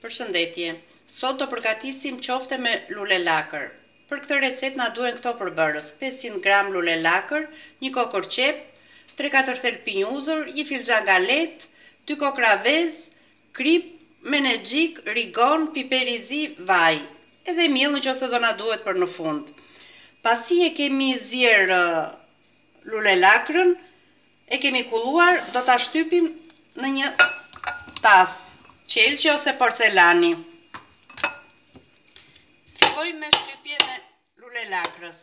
Përshëndetje. Sot do përgatisim qofte me lulelakër. Për këtë recetë na duhen këto përbërës, pesëqind gram lulelakër, një kokërr qepë, tre katër thelpinj hudhër, një filxhan galetë, dy kokrra vezë, kripë, menexhik, rigon, piper i zi, vaj. Edhe miell në qoftë se do na duhet për në fund. Pasi e kemi zier lulelakrën, E kemi kulluar, do ta shtypim në një tas, qelqi ose porcelani. Fillojmë me shtypjen e lulelakrës.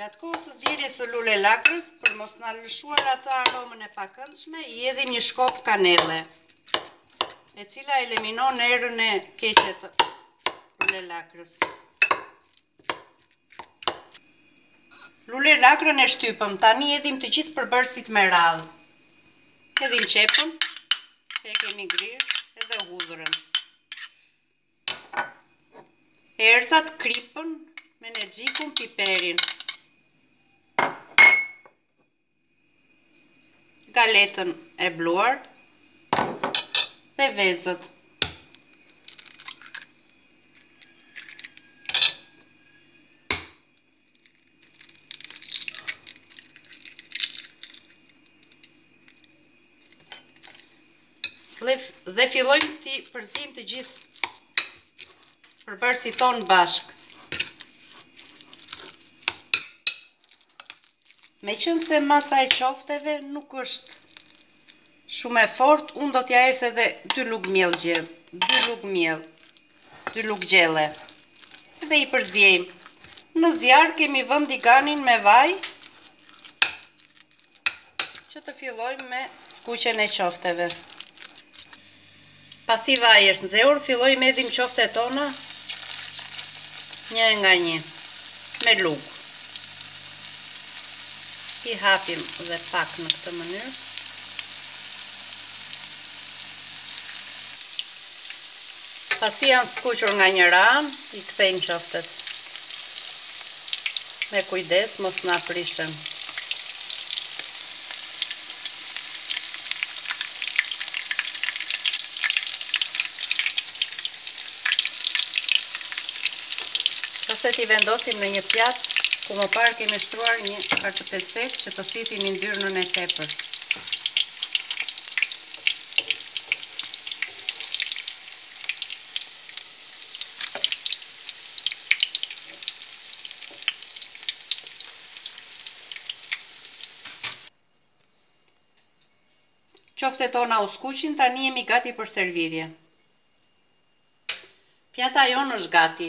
Gjatë kohës së zierjes së lulelakrës, për mos na lëshuar atë aromën e pakëndshme, i hedhim një shkop kanele, e cila eliminon erën e keqe të lulelakrës. Lulelakrën e shtypëm, tani hedhim të gjithë përbërësit me radhë. Hedhim qepën, që e kemi grirë, edhe hudhrën. Erëzat, kripën, menexhikun, piperin. galetën e bluar dhe vezët. Dhe fillojmë t'i përziejmë të gjithë përbërësit tonë bashkë. Meqenëse masa e qofteve nuk është shumë e fort, unë do t'i hedh edhe dy lugë miell gjelle, dy lugë miell, dy lugë gjelle. Dhe i përziejmë. Në zjarr kemi vënë tiganin me vaj, që të fillojmë me skuqjen e qofteve. Pasi vaji është nxehur, fillojmë hedhim qoftet tona një nga një me lugë. I hapim dhe pak në këtë mënyrë. Pasi janë skuqur nga njëra anë, i kthejmë qoftet. Me kujdes, mos na prishen. Pastaj t'i vendosim në një pjatë ku më parë kemi shtruar një kartëpecetë që të thithi yndyrën e tepërt. Qoftet tona u skuqën, tani jemi gati për servirje. Pjata jonë është gati.